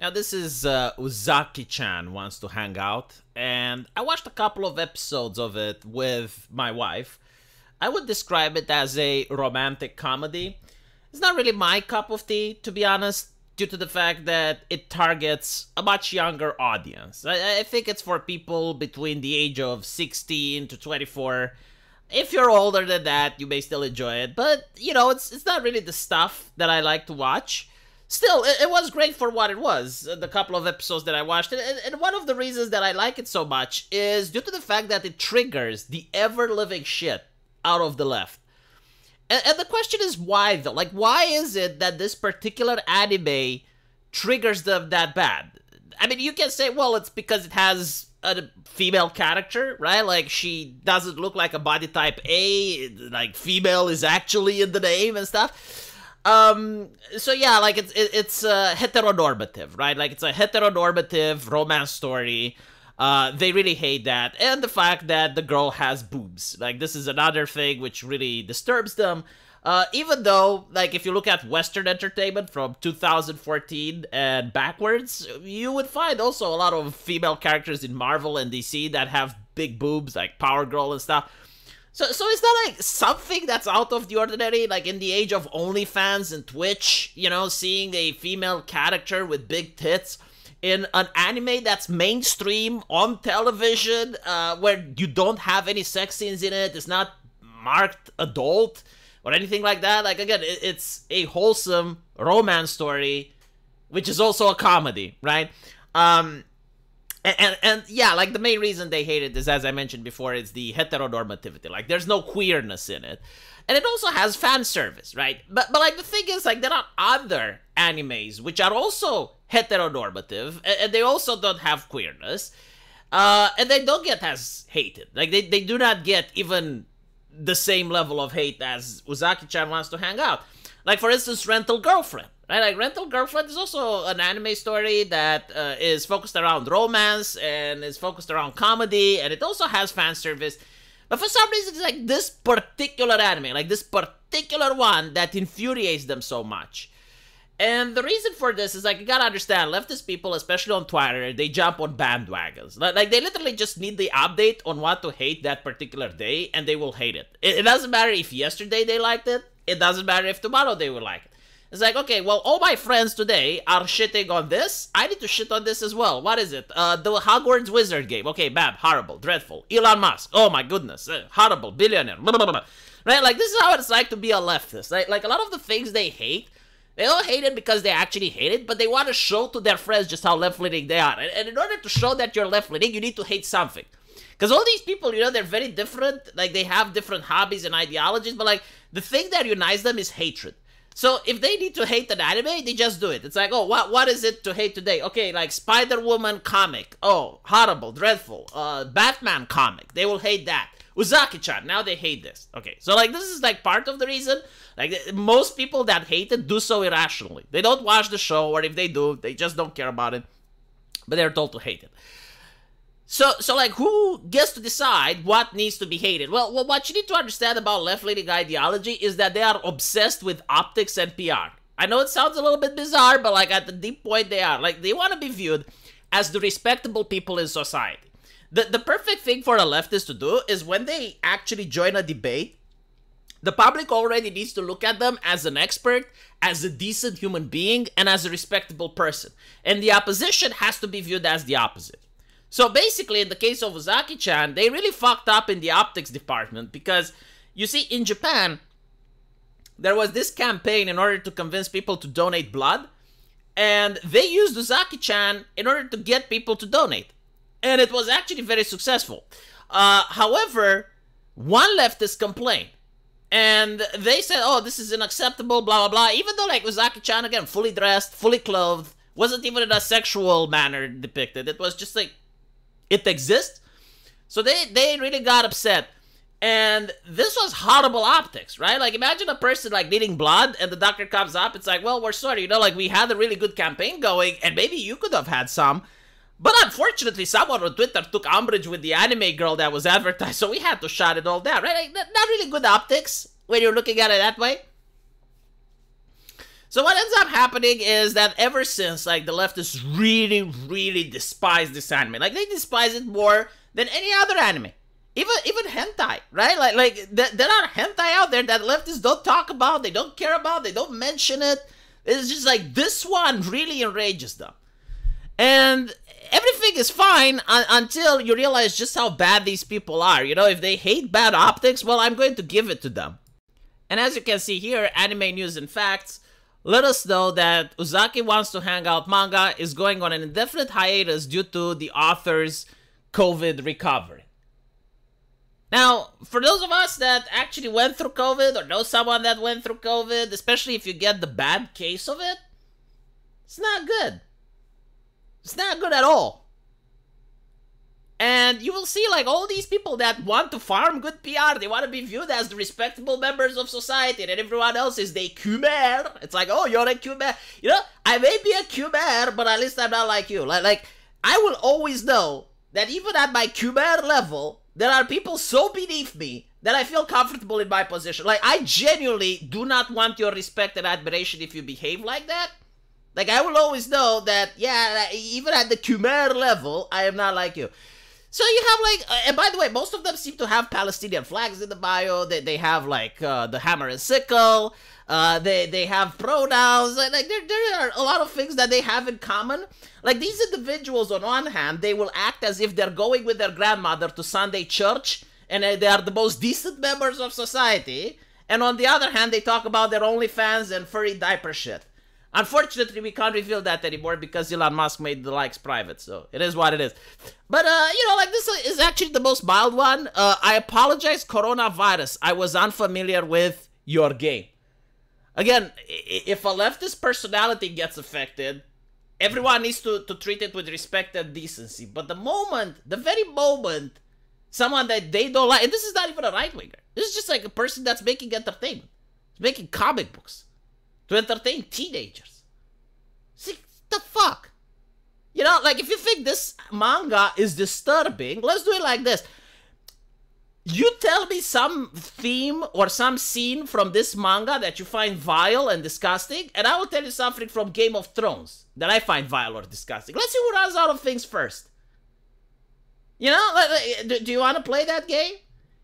Now, this is uh, Uzaki chan wants to hang out, and I watched a couple of episodes of it with my wife. I would describe it as a romantic comedy. It's not really my cup of tea, to be honest, due to the fact that it targets a much younger audience. I, I think it's for people between the age of 16 to 24. If you're older than that, you may still enjoy it, but you know, it's it's not really the stuff that I like to watch still, it, it, was great for what it was. Uh, the couple of episodes that I watched, and, and one of the reasons that I like it so much is due to the fact that it triggers the ever living shit out of the left. And, and the question is why though? Like, why is it that this particular anime triggers them that bad? I mean, you can say, well, it's because it has a female character, right? Like she doesn't look like a body type A, like female is actually in the name and stuff. Um. So yeah, like it's it, it's uh, heteronormative, right? Like it's a heteronormative romance story. Uh, they really hate that, and the fact that the girl has boobs. Like this is another thing which really disturbs them. Uh, even though, like, if you look at Western entertainment from 2014 and backwards, you would find also a lot of female characters in Marvel and DC that have big boobs, like Power Girl and stuff. So, so is that like something that's out of the ordinary? Like in the age of OnlyFans and Twitch, you know, seeing a female character with big tits in an anime that's mainstream on television, uh, where you don't have any sex scenes in it, it's not marked adult or anything like that. Like again, it's a wholesome romance story, which is also a comedy, right? Um, and, and, yeah, like the main reason they hate it is, as I mentioned before, is the heteronormativity. Like, there's no queerness in it, and it also has fan service, right? But but like the thing is, like there are other animes which are also heteronormative, and, and they also don't have queerness, uh, and they don't get as hated. Like they they do not get even the same level of hate as Uzaki-chan wants to hang out. Like for instance, Rental Girlfriend. Right, like Rental Girlfriend is also an anime story that uh, is focused around romance and is focused around comedy, and it also has fan service. But for some reason, it's like this particular anime, like this particular one, that infuriates them so much. And the reason for this is like you gotta understand, leftist people, especially on Twitter, they jump on bandwagons. Like, they literally just need the update on what to hate that particular day, and they will hate it. it. It doesn't matter if yesterday they liked it. It doesn't matter if tomorrow they will like it. It's like, okay, well, all my friends today are shitting on this. I need to shit on this as well. What is it? Uh, the Hogwarts Wizard game. Okay, bad, horrible, dreadful. Elon Musk. Oh my goodness, uh, horrible, billionaire. Blah, blah, blah, right? Like this is how it's like to be a leftist. Right? Like a lot of the things they hate, they don't hate it because they actually hate it, but they want to show to their friends just how left-leaning they are. And, and in order to show that you're left-leaning, you need to hate something. Because all these people, you know, they're very different. Like they have different hobbies and ideologies, but like the thing that unites them is hatred. So if they need to hate an anime, they just do it. It's like, oh, what what is it to hate today? Okay, like Spider Woman comic. Oh, horrible, dreadful. Uh, Batman comic. They will hate that. Uzaki-chan. Now they hate this. Okay, so like this is like part of the reason. Like most people that hate it do so irrationally. They don't watch the show, or if they do, they just don't care about it. But they're told to hate it. So, so like, who gets to decide what needs to be hated? Well, well, what you need to understand about left-leaning ideology is that they are obsessed with optics and PR. I know it sounds a little bit bizarre, but like at the deep point, they are like they want to be viewed as the respectable people in society. The the perfect thing for a leftist to do is when they actually join a debate, the public already needs to look at them as an expert, as a decent human being, and as a respectable person. And the opposition has to be viewed as the opposite. So basically, in the case of Uzaki-chan, they really fucked up in the optics department because, you see, in Japan, there was this campaign in order to convince people to donate blood, and they used Uzaki-chan in order to get people to donate. And it was actually very successful. Uh, however, one leftist complained. And they said, oh, this is unacceptable, blah, blah, blah. Even though, like, Uzaki-chan, again, fully dressed, fully clothed, wasn't even in a sexual manner depicted. It was just like it exists. So they they really got upset. And this was horrible optics, right? Like imagine a person like needing blood and the doctor comes up, it's like, well, we're sorry, you know, like we had a really good campaign going and maybe you could have had some. But unfortunately, someone on Twitter took umbrage with the anime girl that was advertised, so we had to shut it all down, right? Like, not really good optics when you're looking at it that way. So what ends up happening is that ever since, like, the leftists really, really despise this anime. Like, they despise it more than any other anime. Even even hentai, right? Like like th- there are hentai out there that leftists don't talk about, they don't care about, they don't mention it. It's just like this one really enrages them. And everything is fine un- until you realize just how bad these people are. You know, if they hate bad optics, well, I'm going to give it to them. And as you can see here, anime news and facts let us know that Uzaki Wants to Hang Out manga is going on an indefinite hiatus due to the author's COVID recovery. Now, for those of us that actually went through COVID or know someone that went through COVID, especially if you get the bad case of it, it's not good. It's not good at all. And you will see, like, all these people that want to farm good PR, they want to be viewed as the respectable members of society, and everyone else is they Khmer. It's like, oh, you're a Khmer. You know, I may be a Khmer, but at least I'm not like you. Like, like I will always know that even at my Khmer level, there are people so beneath me that I feel comfortable in my position. Like, I genuinely do not want your respect and admiration if you behave like that. Like, I will always know that, yeah, even at the Khmer level, I am not like you. So you have like, uh, and by the way, most of them seem to have Palestinian flags in the bio. They, they have like uh, the hammer and sickle. Uh, they they have pronouns. Like there there are a lot of things that they have in common. Like these individuals, on one hand, they will act as if they're going with their grandmother to Sunday church, and uh, they are the most decent members of society. And on the other hand, they talk about their OnlyFans and furry diaper shit. Unfortunately, we can't reveal that anymore because Elon Musk made the likes private, so it is what it is. But, uh, you know, like, this is actually the most mild one. Uh, I apologize, coronavirus. I was unfamiliar with your game. Again, if a leftist personality gets affected, everyone needs to, to treat it with respect and decency. But the moment, the very moment, someone that they don't like, and this is not even a right winger, this is just like a person that's making entertainment, making comic books to entertain teenagers. See, the fuck? You know, like if you think this manga is disturbing, let's do it like this. You tell me some theme or some scene from this manga that you find vile and disgusting, and I will tell you something from Game of Thrones that I find vile or disgusting. Let's see who runs out of things first. You know, do you want to play that game?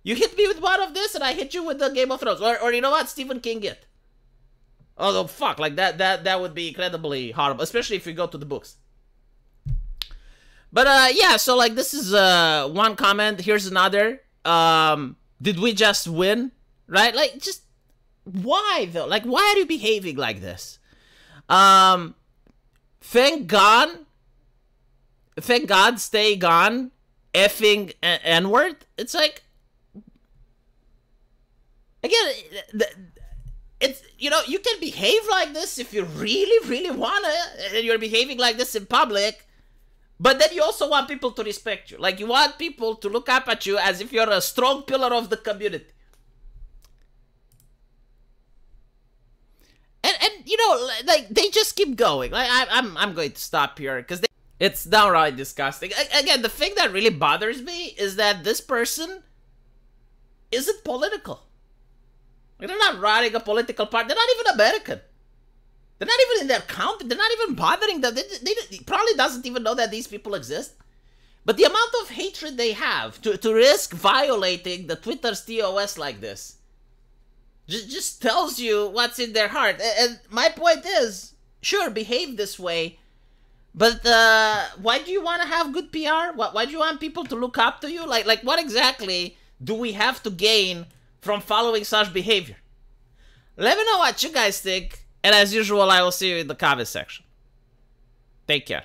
You hit me with one of this, and I hit you with the Game of Thrones. Or, or you know what? Stephen King it. Oh fuck, like that that that would be incredibly horrible, especially if you go to the books. But uh yeah, so like this is uh one comment, here's another. Um did we just win? Right? Like just why though? Like why are you behaving like this? Um thank God thank God stay gone effing n-word. It's like again it's you know you can behave like this if you really really wanna and you're behaving like this in public but then you also want people to respect you. Like you want people to look up at you as if you're a strong pillar of the community. And and you know like they just keep going. Like I, i'm i'm going to stop here because it's downright disgusting. Again the thing that really bothers me is that this person isn't political they're not running a political party. They're not even American. They're not even in their county. They're not even bothering them. They, they, they, probably doesn't even know that these people exist. But the amount of hatred they have to, to risk violating the Twitter's TOS like this just, just tells you what's in their heart. And my point is, sure, behave this way, but uh, why do you want to have good PR? Why, why do you want people to look up to you? Like, like what exactly do we have to gain from following such behavior? Let me know what you guys think, and as usual, I will see you in the comment section. Take care.